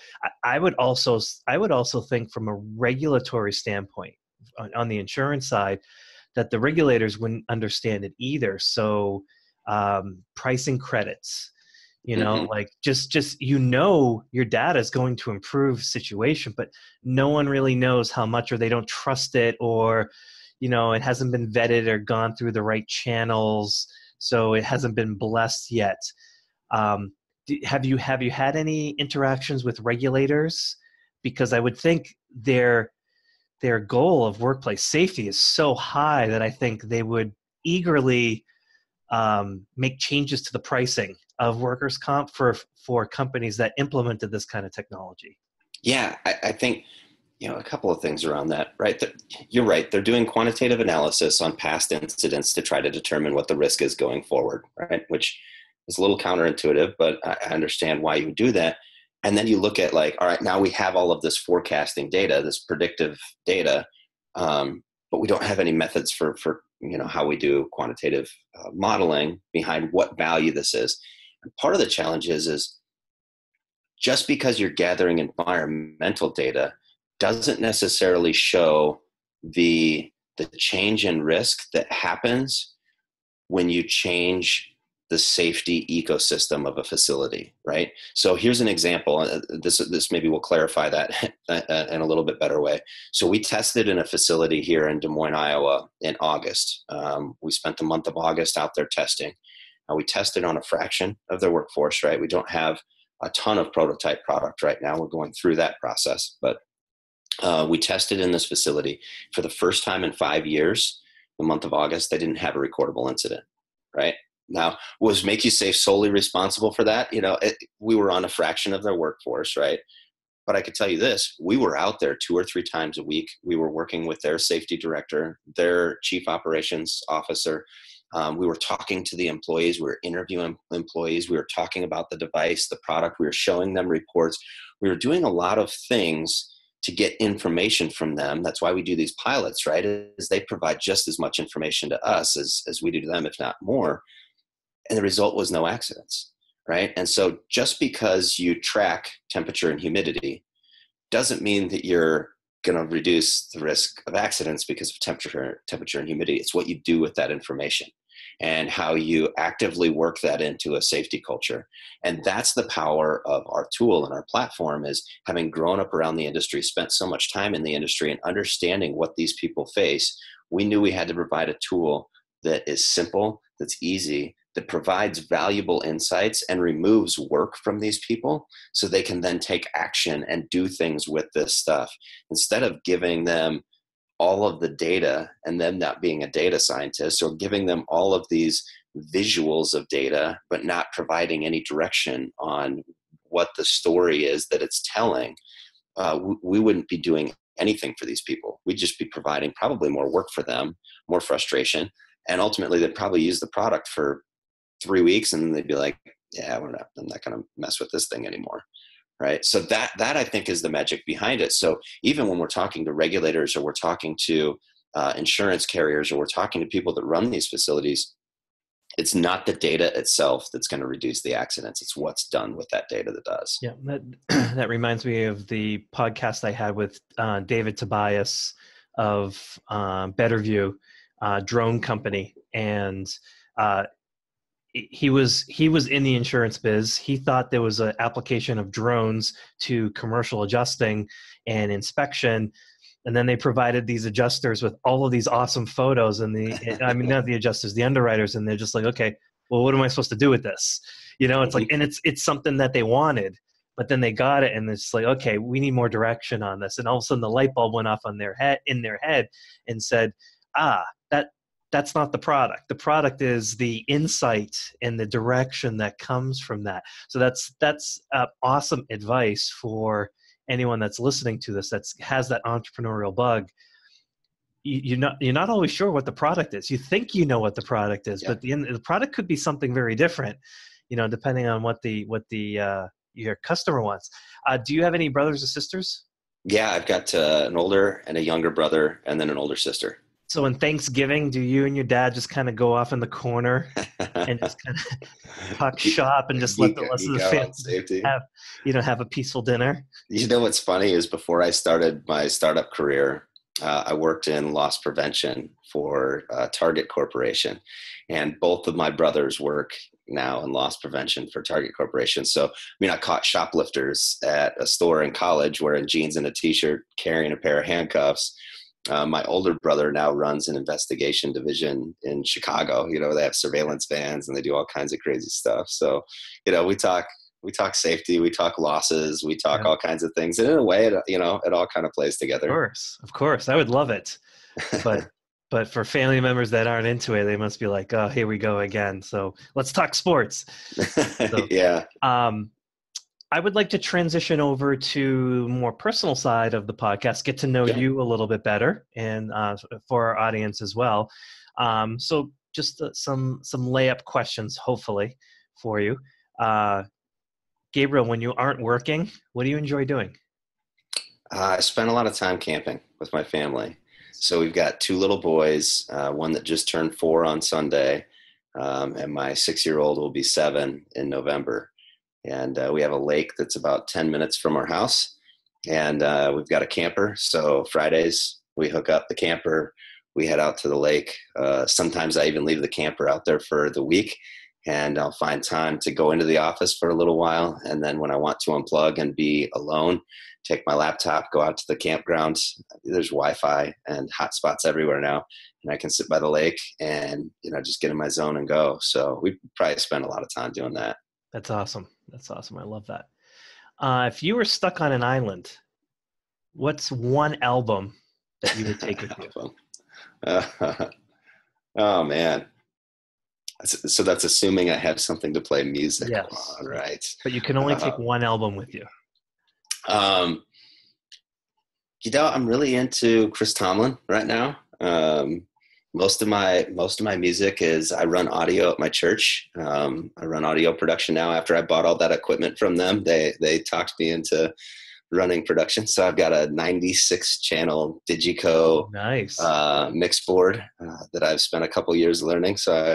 i, would also i would also think from a regulatory standpoint on, on the insurance side that the regulators wouldn't understand it either so um, pricing credits you know mm-hmm. like just just you know your data is going to improve situation but no one really knows how much or they don't trust it or you know it hasn't been vetted or gone through the right channels so it hasn't been blessed yet. Um, have you have you had any interactions with regulators? Because i would think their their goal of workplace safety is so high that i think they would eagerly um, make changes to the pricing of workers comp for for companies that implemented this kind of technology. Yeah I, I think you know a couple of things around that right? You're right. They're doing quantitative analysis on past incidents to try to determine what the risk is going forward right? Which is a little counterintuitive but i understand why you would do that. And then you look at like all right now we have all of this forecasting data this predictive data um, but we don't have any methods for for you know how we do quantitative uh, modeling behind what value this is. And part of the challenge is is just because you're gathering environmental data doesn't necessarily show the the change in risk that happens when you change the safety ecosystem of a facility right? So here's an example uh, this this maybe will clarify that uh, uh, in a little bit better way. So we tested in a facility here in des moines iowa in august. Um, we spent the month of august out there testing. Uh, we tested on a fraction of their workforce right? We don't have a ton of prototype product right now. We're going through that process but uh, we tested in this facility for the first time in five years. The month of August, they didn't have a recordable incident. Right now, was MakuSafe solely responsible for that? You know, it, we were on a fraction of their workforce, right? But I could tell you this: we were out there two or three times a week. We were working with their safety director, their chief operations officer. Um, we were talking to the employees. We were interviewing employees. We were talking about the device, the product. We were showing them reports. We were doing a lot of things to get information from them. That's why we do these pilots, right? Is they provide just as much information to us as, as we do to them, if not more. And the result was no accidents, right? And so just because you track temperature and humidity doesn't mean that you're going to reduce the risk of accidents because of temperature, temperature and humidity. It's what you do with that information and how you actively work that into a safety culture. And that's the power of our tool and our platform is having grown up around the industry spent so much time in the industry and understanding what these people face we knew we had to provide a tool that is simple that's easy that provides valuable insights and removes work from these people so they can then take action and do things with this stuff. Instead of giving them all of the data and them not being a data scientist or giving them all of these visuals of data but not providing any direction on what the story is that it's telling uh, we, we wouldn't be doing anything for these people. We'd just be providing probably more work for them more frustration and ultimately they'd probably use the product for three weeks and they'd be like yeah we're not i'm not going to mess with this thing anymore right? So that that i think is the magic behind it. So even when we're talking to regulators or we're talking to uh, insurance carriers or we're talking to people that run these facilities it's not the data itself that's going to reduce the accidents. It's what's done with that data that does. Yeah that that reminds me of the podcast i had with uh, david tobias of uh, betterview uh, drone company. And uh, he was he was in the insurance biz. He thought there was an application of drones to commercial adjusting and inspection. And then they provided these adjusters with all of these awesome photos and the i mean not the adjusters the underwriters and they're just like okay well what am i supposed to do with this? You know it's like and it's it's something that they wanted but then they got it and it's like okay we need more direction on this. And all of a sudden the light bulb went off on their head in their head and said ah that's not the product. The product is the insight and the direction that comes from that. So that's that's uh, awesome advice for anyone that's listening to this that has that entrepreneurial bug. You, are not you're not always sure what the product is. You think you know what the product is yeah. but the, the product could be something very different you know depending on what the what the uh, your customer wants. Uh, do you have any brothers or sisters? Yeah i've got uh, an older and a younger brother and then an older sister so in Thanksgiving, do you and your dad just kind of go off in the corner and just kind of talk shop and just let the rest of the family have, you know, have a peaceful dinner? You know what's funny is before I started my startup career, uh, I worked in loss prevention for uh, Target Corporation, and both of my brothers work now in loss prevention for Target Corporation. So, I mean, I caught shoplifters at a store in college wearing jeans and a t-shirt, carrying a pair of handcuffs uh, my older brother now runs an investigation division in Chicago. You know, they have surveillance vans and they do all kinds of crazy stuff. So, you know, we talk we talk safety, we talk losses, we talk yeah. all kinds of things, and in a way, it, you know, it all kind of plays together. Of course, of course, I would love it, but. but for family members that aren't into it, they must be like, "Oh, here we go again." So let's talk sports. So, yeah. Um, I would like to transition over to more personal side of the podcast, get to know yeah. you a little bit better, and uh, for our audience as well. Um, so, just uh, some some layup questions, hopefully, for you. Uh, Gabriel, when you aren't working, what do you enjoy doing? Uh, I spend a lot of time camping with my family. So we've got two little boys, uh, one that just turned four on Sunday, um, and my six-year-old will be seven in November and uh, we have a lake that's about 10 minutes from our house. And uh, we've got a camper. So fridays we hook up the camper. We head out to the lake. Uh, sometimes i even leave the camper out there for the week. And i'll find time to go into the office for a little while. And then when i want to unplug and be alone take my laptop go out to the campground there's wi-fi and hotspots everywhere now. And i can sit by the lake and you know just get in my zone and go. So we probably spend a lot of time doing that. That's awesome. That's awesome. I love that. Uh, if you were stuck on an island, what's one album that you would take with you? Uh, oh man. So that's assuming I have something to play music yes. on, right? But you can only uh, take one album with you. Um, you know, I'm really into Chris Tomlin right now. Um, most of my most of my music is I run audio at my church. Um, I run audio production now. After I bought all that equipment from them, they they talked me into running production. So I've got a 96 channel Digico nice uh, mix board uh, that I've spent a couple years learning. So I,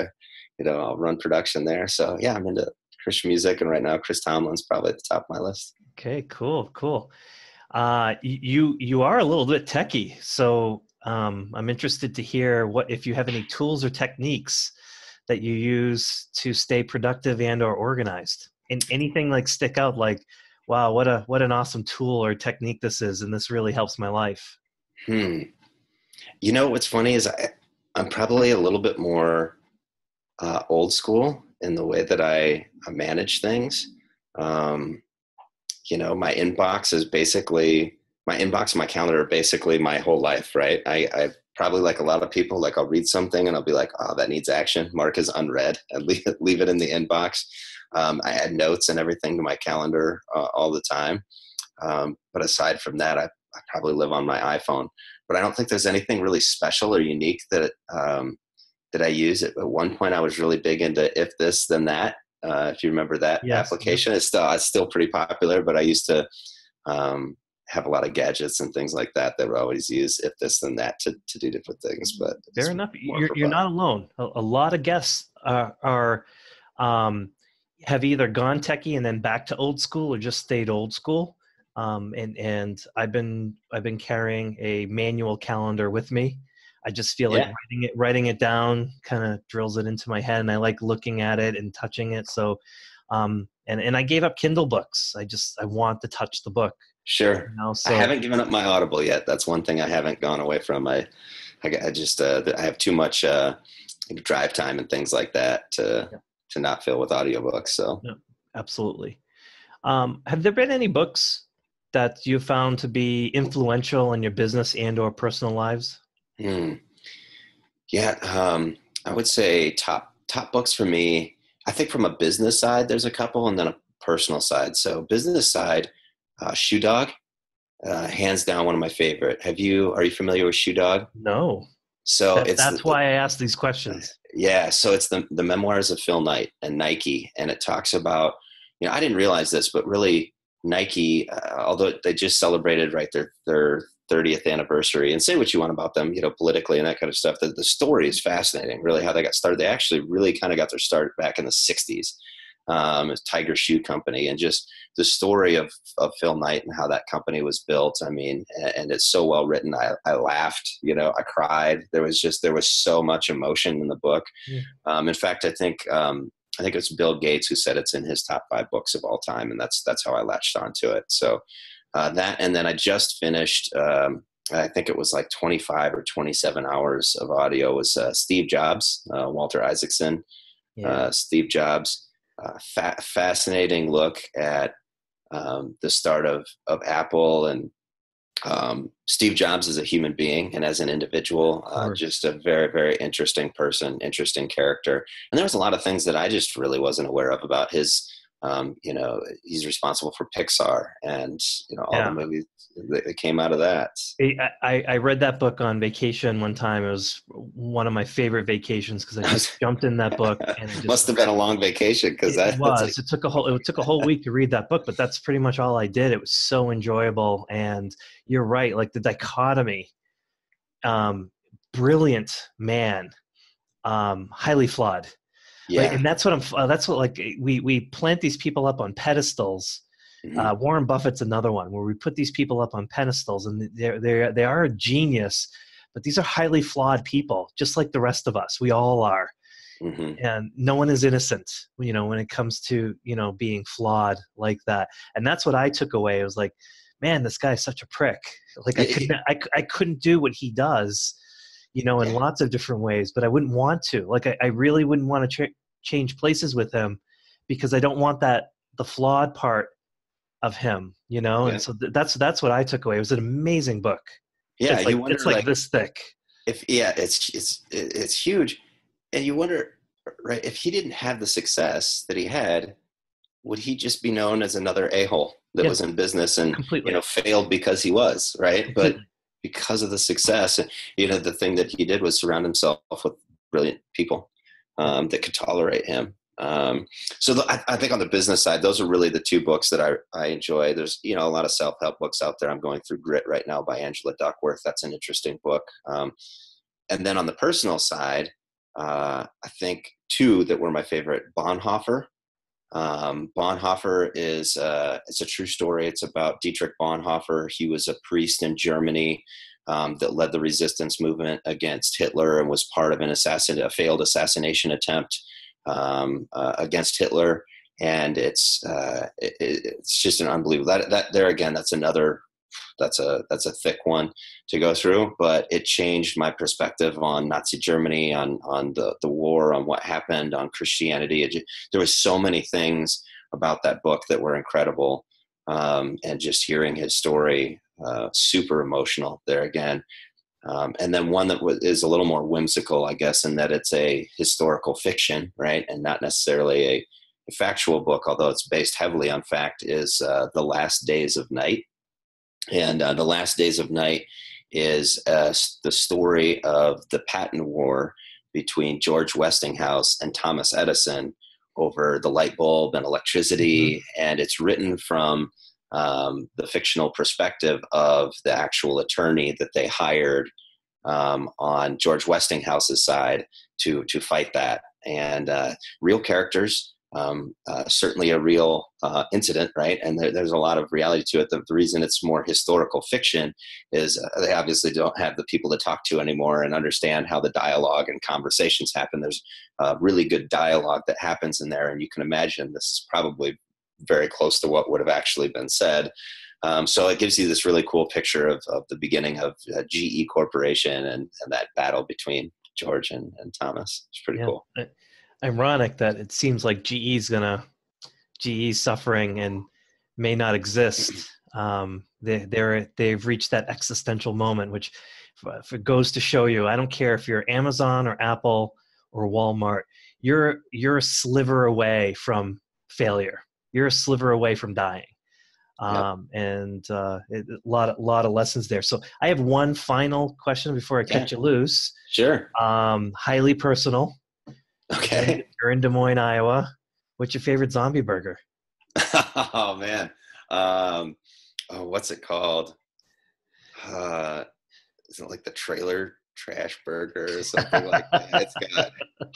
you know, I'll run production there. So yeah, I'm into Christian music, and right now Chris Tomlin's probably at the top of my list. Okay, cool, cool. Uh, you you are a little bit techie, so um, I'm interested to hear what if you have any tools or techniques that you use to stay productive and or organized. And anything like stick out like, wow, what a what an awesome tool or technique this is, and this really helps my life. Hmm. You know what's funny is I, I'm probably a little bit more uh, old school in the way that I, manage things. Um, you know, my inbox is basically my inbox and my calendar are basically my whole life, right? I, I probably like a lot of people, like I'll read something and I'll be like, oh, that needs action. Mark is unread and leave it, leave it in the inbox. Um, I add notes and everything to my calendar uh, all the time. Um, but aside from that, I, I, probably live on my iPhone. But I don't think there's anything really special or unique that um, that I use. At one point, I was really big into if this then that. Uh, if you remember that yes. application, it's still it's still pretty popular. But I used to um, have a lot of gadgets and things like that that would always use if this then that to, to do different things. But fair enough. You're, you're not alone. A, a, lot of guests are, are um, have either gone techie and then back to old school or just stayed old school. Um, and and I've been I've been carrying a manual calendar with me. I just feel yeah. like writing it writing it down kind of drills it into my head, and I like looking at it and touching it. So, um, and and I gave up Kindle books. I just I want to touch the book. Sure. You know, so, I haven't given up my Audible yet. That's one thing I haven't gone away from. I I, I just uh, I have too much uh, drive time and things like that to yeah. to not fill with audiobooks. So yeah, absolutely. Um, have there been any books that you found to be influential in your business and or personal lives? Hmm. Yeah, um, I would say top top books for me. I think from a business side, there's a couple, and then a personal side. So business side, uh, Shoe Dog, uh, hands down one of my favorite. Have you? Are you familiar with Shoe Dog? No. So that, that's the, why I asked these questions. Yeah, so it's the the memoirs of Phil Knight and Nike, and it talks about. You know, I didn't realize this, but really Nike, uh, although they just celebrated right their their 30th anniversary, and say what you want about them, you know, politically and that kind of stuff. The, the story is fascinating. Really, how they got started. They actually really kind of got their start back in the 60s. Um, Tiger Shoe Company, and just the story of, of Phil Knight and how that company was built. I mean, and it's so well written. I, I laughed, you know, I cried. There was just there was so much emotion in the book. Mm. Um, in fact, I think um, I think it's Bill Gates who said it's in his top five books of all time, and that's that's how I latched onto it. So uh, that, and then I just finished. Um, I think it was like 25 or 27 hours of audio. Was uh, Steve Jobs, uh, Walter Isaacson, yeah. Uh, Steve Jobs. Uh, fa- fascinating look at um, the start of of Apple and um, Steve Jobs as a human being and as an individual, uh, just a very, very interesting person, interesting character. And there was a lot of things that I just really wasn't aware of about his. Um, you know, he's responsible for Pixar and you know all yeah. the movies that came out of that. I, I read that book on vacation one time. It was one of my favorite vacations because I just jumped in that book. And it just, must have been a long vacation because that was. Like... It took a whole it took a whole week to read that book, but that's pretty much all I did. It was so enjoyable, and you're right, like the dichotomy. Um, brilliant man, um, highly flawed. Yeah. Right? And that's what I'm. Uh, that's what like we we plant these people up on pedestals Mm-hmm. Uh, Warren Buffett's another one where we put these people up on pedestals, and they're they're they are a genius, but these are highly flawed people, just like the rest of us. We all are, mm-hmm. and no one is innocent. You know, when it comes to you know being flawed like that, and that's what I took away. It was like, man, this guy's such a prick. Like I couldn't I, I couldn't do what he does, you know, in lots of different ways. But I wouldn't want to. Like I, I really wouldn't want to ch- change places with him because I don't want that the flawed part of him, you know? Yeah. And so th- that's that's what I took away. It was an amazing book. Yeah, it's like, wonder, it's like, like, this thick. If yeah, it's it's it's huge, and you wonder, right? If he didn't have the success that he had, would he just be known as another a hole that yeah. was in business and Completely. you know failed because he was right? But because of the success, you know, the thing that he did was surround himself with brilliant people um, that could tolerate him um, so the, I, I, think on the business side, those are really the two books that I, I enjoy. There's you know a lot of self help books out there. I'm going through Grit right now by Angela Duckworth. That's an interesting book. Um, and then on the personal side, uh, I think two that were my favorite. Bonhoeffer. Um, Bonhoeffer is uh, it's a true story. It's about Dietrich Bonhoeffer. He was a priest in Germany. Um, that led the resistance movement against Hitler and was part of an assassin, a failed assassination attempt um, uh, against Hitler, and it's uh, it, it's just an unbelievable. That that there again, that's another that's a that's a thick one to go through. But it changed my perspective on Nazi Germany, on on the the war, on what happened, on Christianity. It, there was so many things about that book that were incredible, um, and just hearing his story, uh, super emotional there again. Um, and then one that is a little more whimsical, I guess, in that it's a historical fiction, right, and not necessarily a, factual book, although it's based heavily on fact. Is uh, the Last Days of Night, and uh, the Last Days of Night is uh, the story of the patent war between George Westinghouse and Thomas Edison over the light bulb and electricity, mm-hmm. and it's written from um, the fictional perspective of the actual attorney that they hired um, on George Westinghouse's side to to fight that, and uh, real characters. Um, uh, certainly a real uh, incident, right? And there, there's a lot of reality to it. The, the, reason it's more historical fiction is uh, they obviously don't have the people to talk to anymore and understand how the dialogue and conversations happen. There's really good dialogue that happens in there, and you can imagine this is probably very close to what would have actually been said. Um, so it gives you this really cool picture of, of the beginning of uh, GE Corporation and, and that battle between George and, and Thomas. It's pretty yeah. cool. Ironic that it seems like GE is gonna GE's suffering and may not exist. Um, they, they're they've reached that existential moment, which if it goes to show you, I don't care if you're Amazon or Apple or Walmart, you're you're a sliver away from failure you're a sliver away from dying. Um, yep. and uh, it, a lot, a lot of lessons there. So I have one final question before I catch yeah. you loose. Sure. Um, highly personal. Okay. You're in Des Moines, Iowa. What's your favorite zombie burger? oh man. Um, oh, what's it called? Uh, isn't it like the trailer trash burger or something like that. It's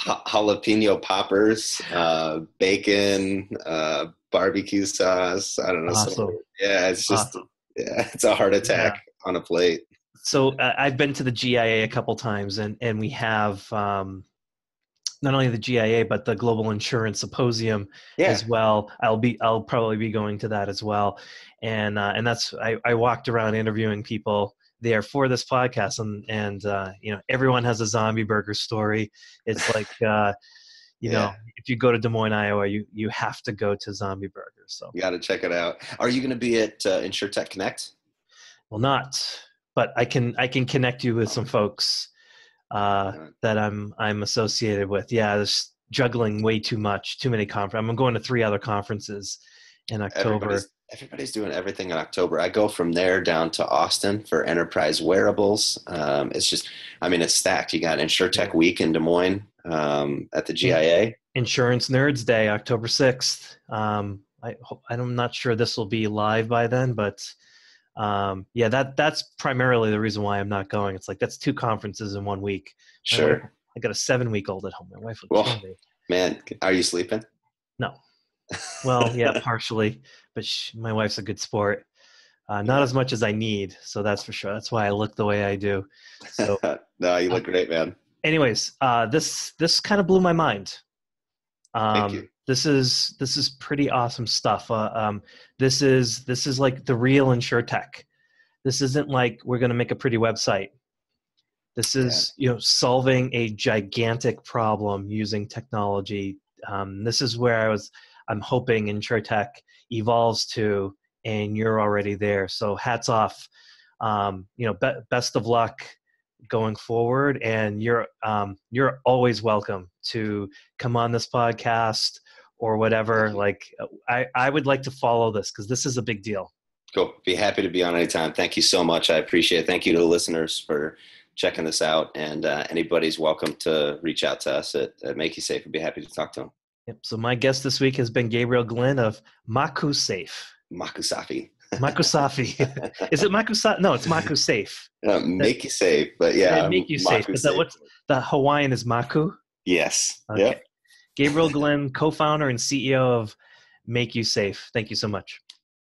got jalapeno poppers, uh, bacon, uh, barbecue sauce. I don't know. Awesome. Yeah, it's just awesome. yeah, it's a heart attack yeah. on a plate. So uh, I've been to the GIA a couple times, and and we have um, not only the GIA but the Global Insurance Symposium yeah. as well. I'll be I'll probably be going to that as well, and uh, and that's I, I walked around interviewing people there for this podcast and and uh, you know everyone has a zombie burger story it's like uh, you yeah. know if you go to des moines iowa you you have to go to zombie burger so you got to check it out are you going to be at uh, insurtech connect well not but i can i can connect you with some folks uh, that i'm i'm associated with yeah there's juggling way too much too many conferences i'm going to three other conferences in october Everybody's, everybody's doing everything in October. I go from there down to Austin for enterprise wearables. Um, it's just, I mean, it's stacked. You got InsureTech Week in Des Moines um, at the GIA. Insurance Nerds Day, October 6th. Um, I, I'm not sure this will be live by then, but um, yeah, that that's primarily the reason why I'm not going. It's like that's two conferences in one week. Sure. I got a seven week old at home. My wife would well, kill me. Man, are you sleeping? No. Well, yeah, partially, but she, my wife's a good sport. Uh, not as much as I need, so that's for sure. That's why I look the way I do. So, no, you look uh, great, man. Anyways, uh, this this kind of blew my mind. Um, Thank you. This is this is pretty awesome stuff. Uh, um, this is this is like the real insure tech. This isn't like we're going to make a pretty website. This is yeah. you know solving a gigantic problem using technology. Um, this is where I was I'm hoping InsureTech evolves to, and you're already there. So hats off. Um, you know, be- best of luck going forward, and you're um, you're always welcome to come on this podcast or whatever. Like, I I would like to follow this because this is a big deal. Cool. Be happy to be on anytime. Thank you so much. I appreciate it. Thank you to the listeners for checking this out. And uh, anybody's welcome to reach out to us at, at MakuSafe. We'd be happy to talk to them. Yep. So my guest this week has been Gabriel Glynn of Maku MakuSafe. Makusafi. Makusafi. Is it Makusafi? No, it's MakuSafe. Uh, make you safe, but yeah. yeah make you safe. Is that what the Hawaiian is Maku? Yes. Okay. Yep. Gabriel Glynn, co-founder and CEO of MakuSafe. Thank you so much.